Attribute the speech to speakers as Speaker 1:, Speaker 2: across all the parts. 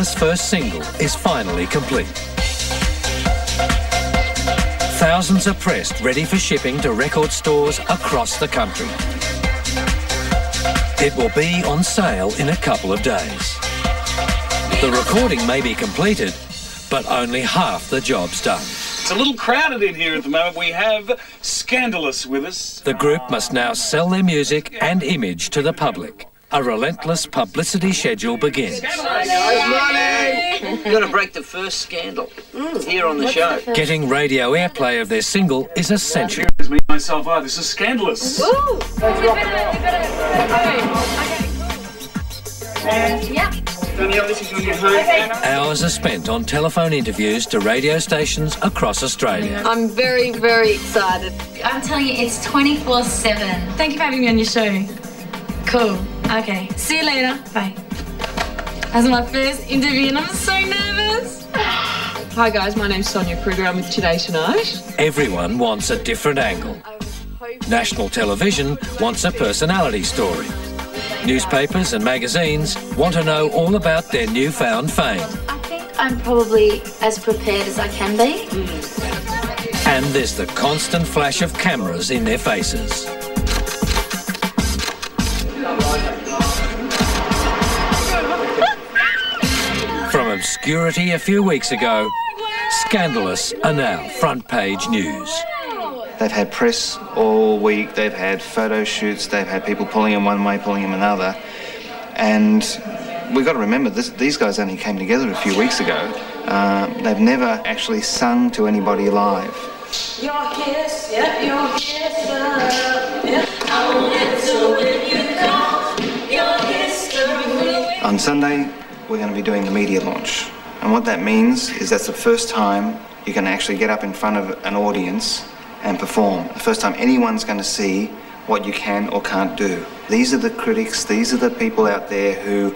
Speaker 1: Scandal'Us' first single is finally complete. Thousands are pressed, ready for shipping to record stores across the country. It will be on sale in a couple of days. The recording may be completed, but only half the job's done.
Speaker 2: It's a little crowded in here at the moment. We have Scandal'Us with us.
Speaker 1: The group must now sell their music and image to the public. A relentless publicity schedule begins.
Speaker 3: Got to break the first scandal here on the show.
Speaker 1: Getting radio airplay of their single is essential.
Speaker 2: It's me, myself, I. This is Scandal'Us. Danielle, this is your home.
Speaker 1: Hours are spent on telephone interviews to radio stations across Australia.
Speaker 4: I'm very, very excited.
Speaker 5: I'm telling you, it's 24 7. Thank you for having me on your show. Cool. Okay. See you later. Bye. That's my first interview, and I'm so nervous.
Speaker 4: Hi guys, my name's Sonia Kruger. I'm with Today Tonight.
Speaker 1: Everyone wants a different angle. National television wants a personality story. Newspapers and magazines want to know all about their newfound fame.
Speaker 5: I think I'm probably as prepared as I can be.
Speaker 1: And there's the constant flash of cameras in their faces. Obscurity a few weeks ago, Scandal'Us are now front page news.
Speaker 6: They've had press all week, they've had photo shoots, they've had people pulling them one way, pulling them another. And we've got to remember, this, these guys only came together a few weeks ago. Uh, they've never actually sung to anybody live.
Speaker 4: Your kiss, yeah, your kiss, uh, yeah.
Speaker 6: On Sunday, we're going to be doing the media launch. And what that means is that's the first time you can actually get up in front of an audience and perform. The first time anyone's going to see what you can or can't do. These are the critics, these are the people out there who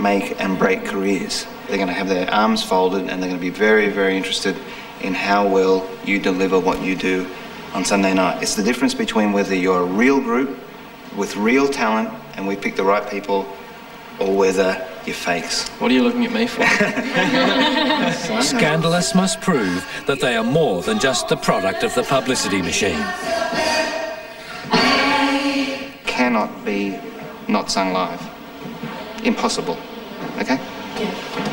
Speaker 6: make and break careers. They're going to have their arms folded and they're going to be very, very interested in how well you deliver what you do on Sunday night. It's the difference between whether you're a real group with real talent and we pick the right people or whether you're fakes.
Speaker 7: What are you looking at me for?
Speaker 1: Scandal'Us must prove that they are more than just the product of the publicity machine.
Speaker 6: Cannot be not sung live. Impossible. Okay?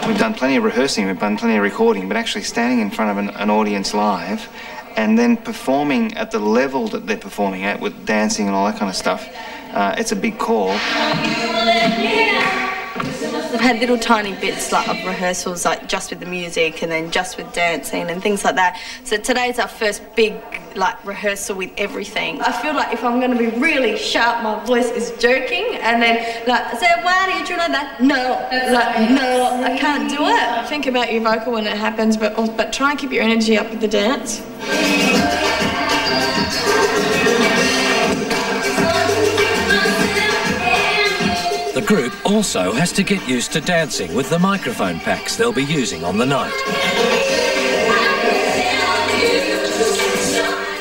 Speaker 6: We've done plenty of rehearsing, we've done plenty of recording, but actually standing in front of an, an audience live and then performing at the level that they're performing at with dancing and all that kind of stuff, uh, it's a big call.
Speaker 4: I've had little tiny bits like of rehearsals, like just with the music and then just with dancing and things like that. So today's our first big like rehearsal with everything. I feel like if I'm going to be really sharp, my voice is jerking, and then like said, why do you do like that? No, like no, I can't do it. Think about your vocal when it happens, but but try and keep your energy up with the dance.
Speaker 1: Group also has to get used to dancing with the microphone packs they'll be using on the night.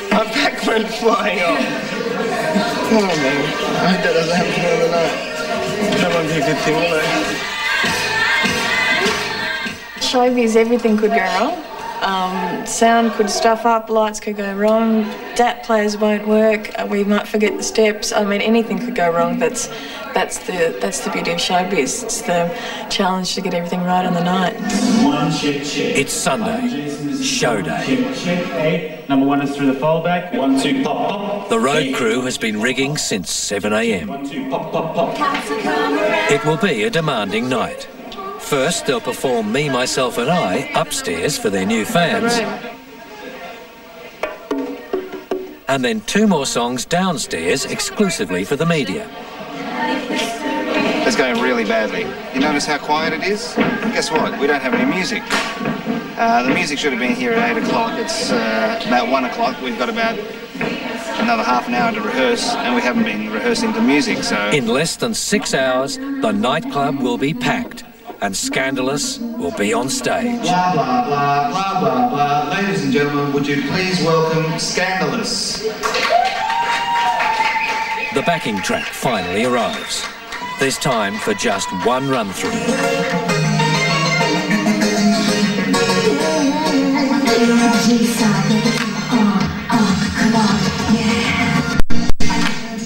Speaker 6: My back went flying off. Oh man, I hope that doesn't happen to on the night. That won't be a good thing, will it?
Speaker 4: Showbiz, everything could go wrong. Um, sound could stuff up, lights could go wrong, DAT players won't work, uh, we might forget the steps. I mean, anything could go wrong. That's that's the that's the beauty of showbiz. It's the challenge to get everything right on the night.
Speaker 8: One, check, check.
Speaker 1: It's Sunday, show day.
Speaker 8: Check, check, eight. Number one is through the foldback. One, two, pop, pop.
Speaker 1: The road crew has been rigging since 7am.
Speaker 8: One, two, pop, pop, pop.
Speaker 1: It will be a demanding night. First, they'll perform Me, Myself and I upstairs for their new fans. And then two more songs downstairs exclusively for the media.
Speaker 6: It's going really badly. You notice how quiet it is? Guess what? We don't have any music. Uh, the music should have been here at 8 o'clock. It's uh, about 1 o'clock. We've got about another half an hour to rehearse, and we haven't been rehearsing the music, so...
Speaker 1: In less than six hours, the nightclub will be packed and Scandal'Us will be on stage.
Speaker 9: Blah, blah, blah, blah, blah, blah. Ladies and gentlemen, would you please welcome Scandal'Us?
Speaker 1: The backing track finally arrives. This time for just one run through.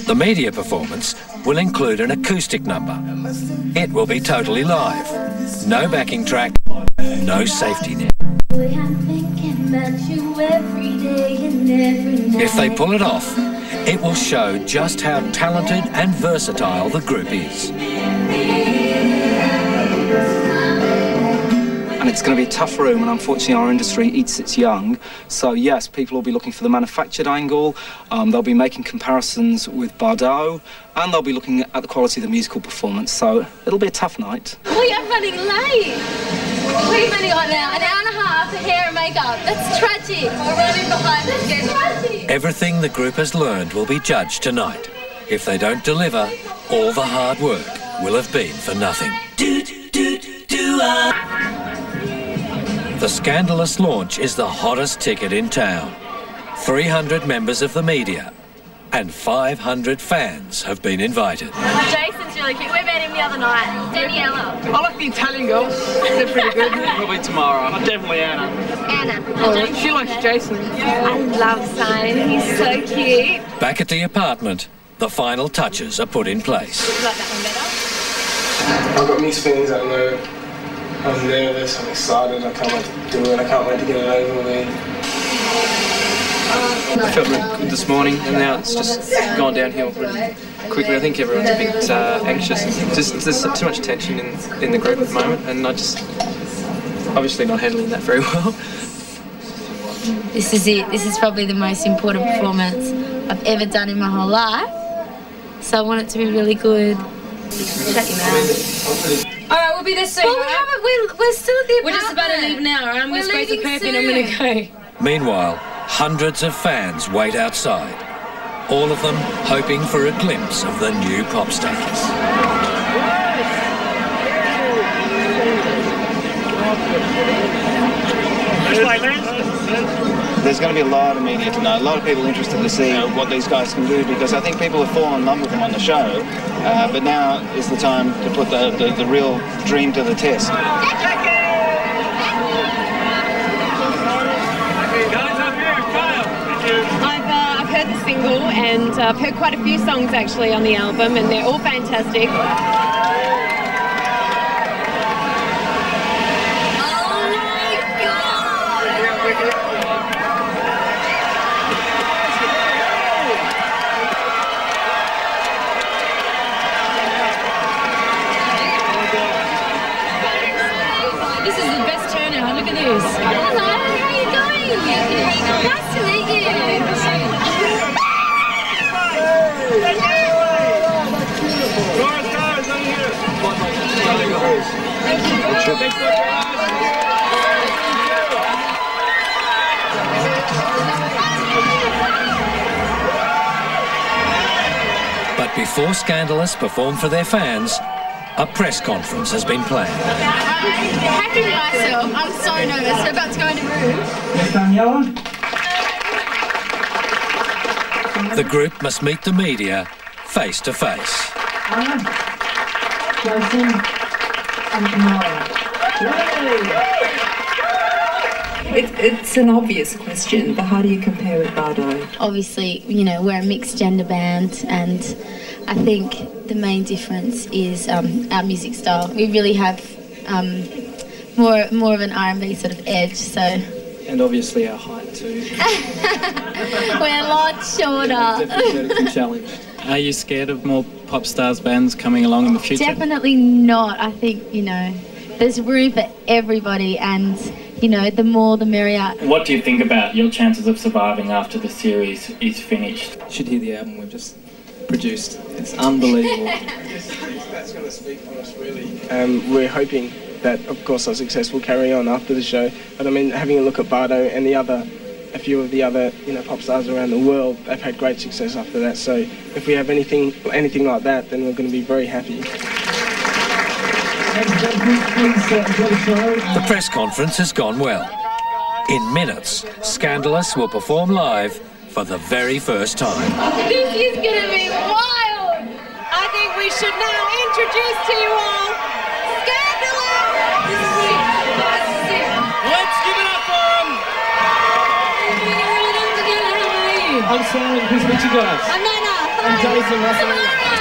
Speaker 1: The media performance will include an acoustic number. It will be totally live. No backing track, no safety net. If they pull it off, it will show just how talented and versatile the group is.
Speaker 7: And it's going to be a tough room and unfortunately our industry eats its young so yes people will be looking for the manufactured angle um, they'll be making comparisons with Bardot and they'll be looking at the quality of the musical performance so it'll be a tough night
Speaker 5: We are running late. We're running on now, an hour and a half for hair and makeup. That's tragic. We're running behind the schedule. Tragic.
Speaker 1: Everything the group has learned will be judged tonight. If they don't deliver, all the hard work will have been for nothing. The scandalous launch is the hottest ticket in town. 300 members of the media and 500 fans have been invited.
Speaker 5: Jason's really cute. We met him the other night. Daniela.
Speaker 10: I like the Italian girls. They're pretty good.
Speaker 8: Probably tomorrow.
Speaker 2: Definitely Anna.
Speaker 5: Anna.
Speaker 10: Oh, she likes Jason.
Speaker 5: I love Simon. He's so cute.
Speaker 1: Back at the apartment, the final touches are put in place.
Speaker 5: Like that one better?
Speaker 11: I've got mixed feelings at the moment. I'm nervous, I'm excited, I can't wait to do it, I can't wait to get it over with.
Speaker 12: I felt really good this morning, and now it's just gone downhill really quickly. I think everyone's a bit uh, anxious. Just there's too much tension in in the group at the moment, and I just obviously not handling that very well.
Speaker 5: This is it. This is probably the most important performance I've ever done in my whole life. So I want it to be really good. Shut your mouth.
Speaker 13: All right, we'll be there soon.
Speaker 5: Well, we
Speaker 13: all right?
Speaker 5: haven't. We're, we're still at the
Speaker 13: We're just about to leave now, and we're,
Speaker 5: We're
Speaker 13: supposed to
Speaker 5: leaving
Speaker 13: and I'm gonna
Speaker 5: soon.
Speaker 13: go.
Speaker 1: Meanwhile, hundreds of fans wait outside, all of them hoping for a glimpse of the new pop stars.
Speaker 6: There's going to be a lot of media tonight, a lot of people interested to see what these guys can do because I think people have fallen in love with them on the show, uh, but now is the time to put the, the, the real dream to the test.
Speaker 13: I've, uh, heard the single, and uh, I've heard quite a few songs actually on the album, and they're all fantastic. This is the best turnout. Look at this.
Speaker 5: Hello, how are you going? Nice to meet you.
Speaker 1: But before Scandalous perform for their fans, a press conference has been planned.
Speaker 5: Happy with myself. I'm so nervous. We're about to go into room.
Speaker 1: The group must meet the media face to face.
Speaker 14: It, it's an obvious question, but how do you compare with Bardot?
Speaker 5: Obviously, you know, we're a mixed gender band, and I think the main difference is um, our music style. We really have um, more more of an R&B sort of edge, so
Speaker 12: And obviously our height too.
Speaker 5: we're a lot shorter.
Speaker 12: Definitely been challenged. Are you scared of more pop stars bands coming along in the future?
Speaker 5: Definitely not. I think you know, there's room for everybody, and you know, the more the merrier.
Speaker 8: What do you think about your chances of surviving after the series is finished?
Speaker 12: Should hear the album we've just produced. It's unbelievable.
Speaker 11: That's going to speak for us, really. Um, we're hoping that, of course, our success will carry on after the show. But I mean, having a look at Bardot and the other, a few of the other, you know, pop stars around the world, they've had great success after that. So if we have anything, anything like that, then we're going to be very happy.
Speaker 1: The press conference has gone well. In minutes, Scandal'Us will perform live for the very first time.
Speaker 13: This is going to be wild! I think we should now introduce to you all Scandal'Us!
Speaker 2: Let's give it up for him!
Speaker 7: I'm Sam, who's with you guys?
Speaker 15: I'm Nana!
Speaker 7: I'm
Speaker 16: Daisy,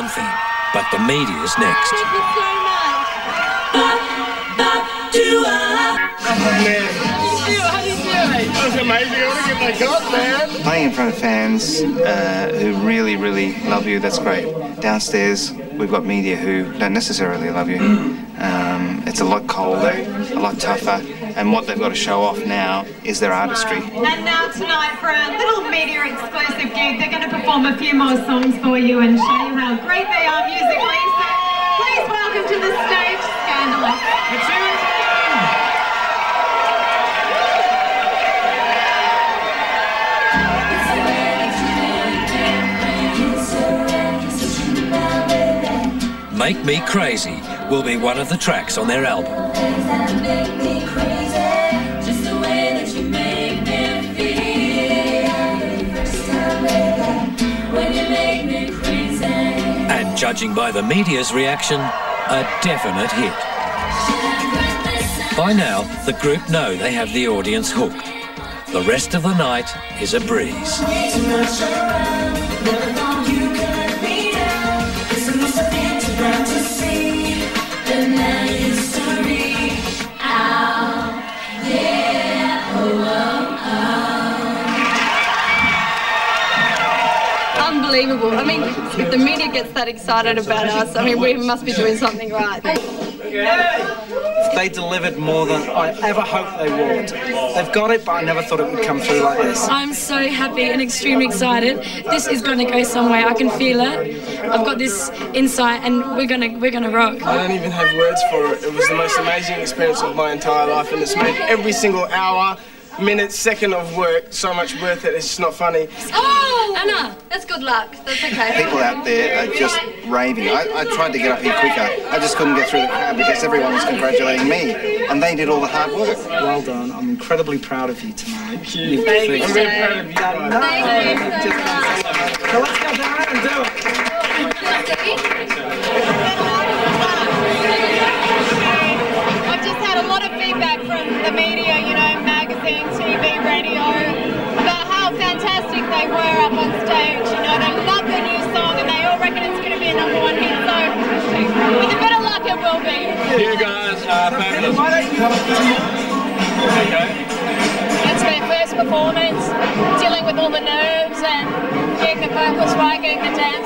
Speaker 16: one thing, but the media's next.
Speaker 17: That was amazing. I want to get my got, man.
Speaker 6: Playing in front of fans uh, who really, really love you, that's great. Downstairs, we've got media who don't necessarily love you. Um, it's a lot colder, a lot tougher, and what they've got to show off now is their artistry.
Speaker 13: And now tonight for a little media exclusive gig, they're going to perform a few more songs for you and show you how great they are musically. So please welcome to the stage, Scandal'Us.
Speaker 16: Make Me Crazy will be one of the tracks on their album. And judging by the media's reaction, a definite hit. By now, the group know they have the audience hooked. The rest of the night is a breeze.
Speaker 4: Unbelievable. I mean, if the media gets that excited about us, I mean, we must be doing something right.
Speaker 7: They delivered more than I ever hoped they would. They've got it, but I never thought it would come through like this.
Speaker 18: I'm so happy and extremely excited. This is going to go somewhere. I can feel it. I've got this insight, and we're gonna we're gonna rock.
Speaker 11: I don't even have words for it. It was the most amazing experience of my entire life, and it's made every single hour, minute, second of work so much worth it. It's just not funny.
Speaker 4: Oh, Anna, that's good luck. That's okay.
Speaker 6: People out there are just raving. I, I tried to get up here quicker. I just couldn't get through the crowd because everyone was congratulating me, and they did all the hard work.
Speaker 7: Well done. I'm incredibly proud of you tonight. Thank
Speaker 11: you. Thank you. I'm very proud of you guys.
Speaker 7: So let's go down and do it.
Speaker 13: They were up on stage. You know, they love the new song and they all reckon it's going to be a number one hit. So, with a bit of luck, it will be.
Speaker 17: You guys are fabulous.
Speaker 13: It's their first performance, dealing with all the nerves and getting the vocals right, getting the dance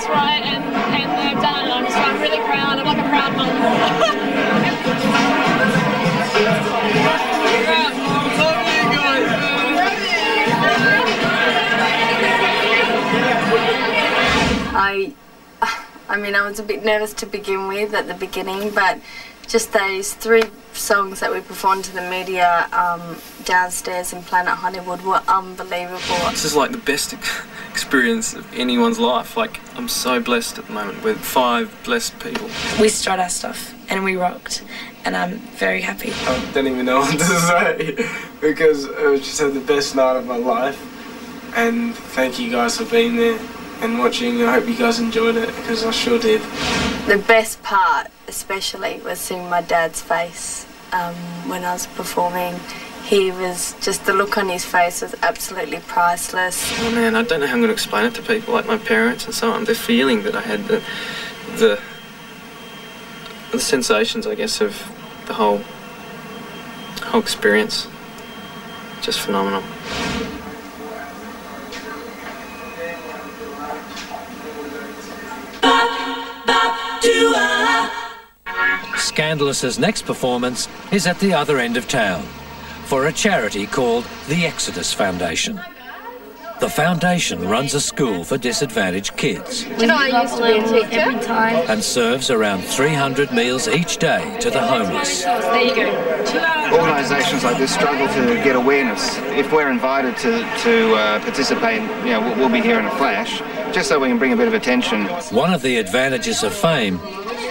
Speaker 4: I was a bit nervous to begin with at the beginning, but just those three songs that we performed to the media um, downstairs in Planet Hollywood were unbelievable.
Speaker 12: This is like the best experience of anyone's life. Like, I'm so blessed at the moment with five blessed people.
Speaker 18: We strut our stuff, and we rocked, and I'm very happy.
Speaker 11: I don't even know what to say because I just had the best night of my life. And thank you guys for being there. And watching. I hope you guys enjoyed it because I sure did.
Speaker 4: The best part, especially, was seeing my dad's face um, when I was performing. He was just the look on his face was absolutely priceless.
Speaker 12: Oh man, I don't know how I'm going to explain it to people like my parents and so on. The feeling that I had, the the, the sensations, I guess, of the whole whole experience, just phenomenal.
Speaker 1: Scandal'Us's next performance is at the other end of town for a charity called the Exodus Foundation. The foundation runs a school for disadvantaged kids
Speaker 4: Do you know I used to be a teacher?
Speaker 5: Every time.
Speaker 1: and serves around 300 meals each day to the homeless.
Speaker 4: There you go.
Speaker 6: Organisations like this struggle to get awareness. If we're invited to, to uh, participate, you know, we'll, we'll be here in a flash, just so we can bring a bit of attention.
Speaker 1: One of the advantages of fame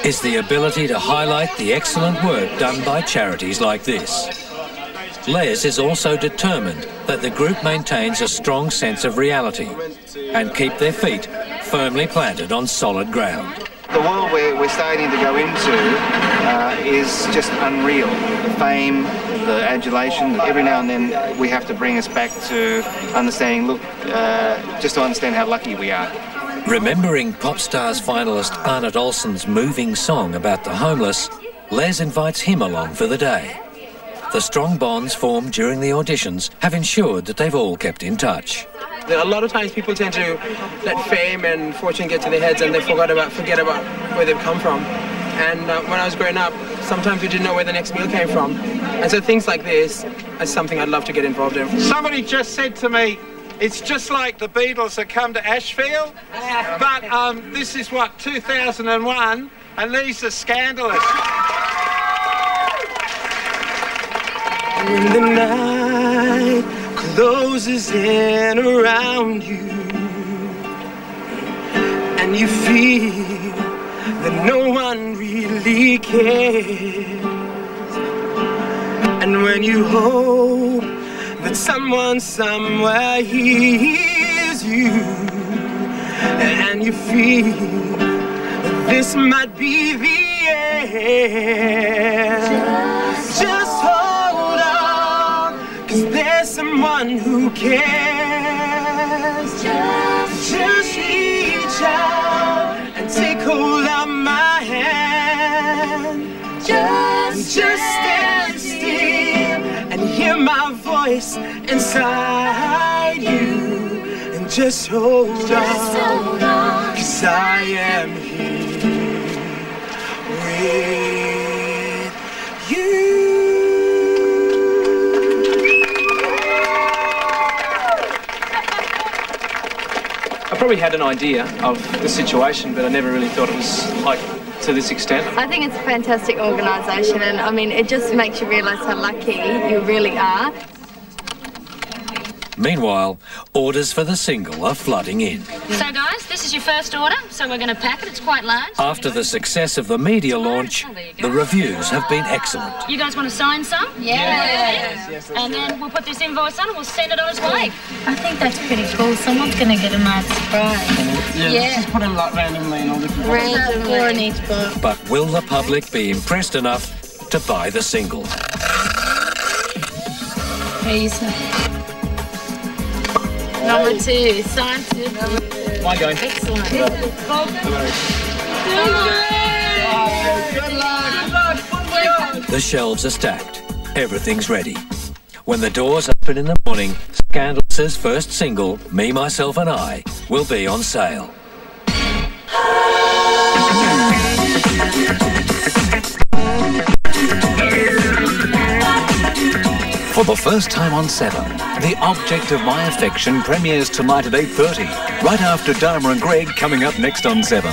Speaker 1: is the ability to highlight the excellent work done by charities like this. Les is also determined that the group maintains a strong sense of reality and keep their feet firmly planted on solid ground.
Speaker 6: The world we're, we're starting to go into uh, is just unreal. The fame, the adulation, every now and then we have to bring us back to understanding, look, uh, just to understand how lucky we are.
Speaker 1: Remembering Popstars finalist Arnott Olsen's moving song about the homeless, Les invites him along for the day. The strong bonds formed during the auditions have ensured that they've all kept in touch.
Speaker 11: A lot of times people tend to let fame and fortune get to their heads and they forget about forget about where they've come from. And uh, when I was growing up, sometimes we didn't know where the next meal came from. And so things like this is something I'd love to get involved in.
Speaker 19: Somebody just said to me, it's just like the Beatles that come to Ashfield, but um, this is what, 2001, and these are scandalous.
Speaker 11: When the night closes in around you and you feel that no one really cares and when you hope that someone somewhere hears you and you feel that this might be the end. Just hold on cause there's someone who cares inside you and just hold on cause I am here with you.
Speaker 12: I probably had an idea of the situation, but I never really thought it was like to this extent.
Speaker 4: I think it's a fantastic organisation, and I mean, it just makes you realise how lucky you really are.
Speaker 1: Meanwhile, orders for the single are flooding in.
Speaker 20: So, guys, this is your first order, so we're going to pack it. It's quite large.
Speaker 1: After the success of the media oh, launch, the reviews have been excellent.
Speaker 20: You guys want to sign some?
Speaker 5: Yeah.
Speaker 20: And then we'll put this invoice on and we'll send it on its way.
Speaker 5: I think that's pretty cool. Someone's going to get a nice surprise.
Speaker 11: Yeah, just put them like randomly in all different places.
Speaker 5: Randomly. Four in each box.
Speaker 1: But will the public be impressed enough to buy the single?
Speaker 5: Please. Number two, signed to
Speaker 12: Mine going.
Speaker 5: Excellent.
Speaker 1: The shelves are stacked. Everything's ready. When the doors open in the morning, Scandal'Us' first single, Me, Myself and I, will be on sale.
Speaker 21: For the first time on 7, The Object of My Affection premieres tonight at 8.30, right after Dharma and Greg coming up next on 7.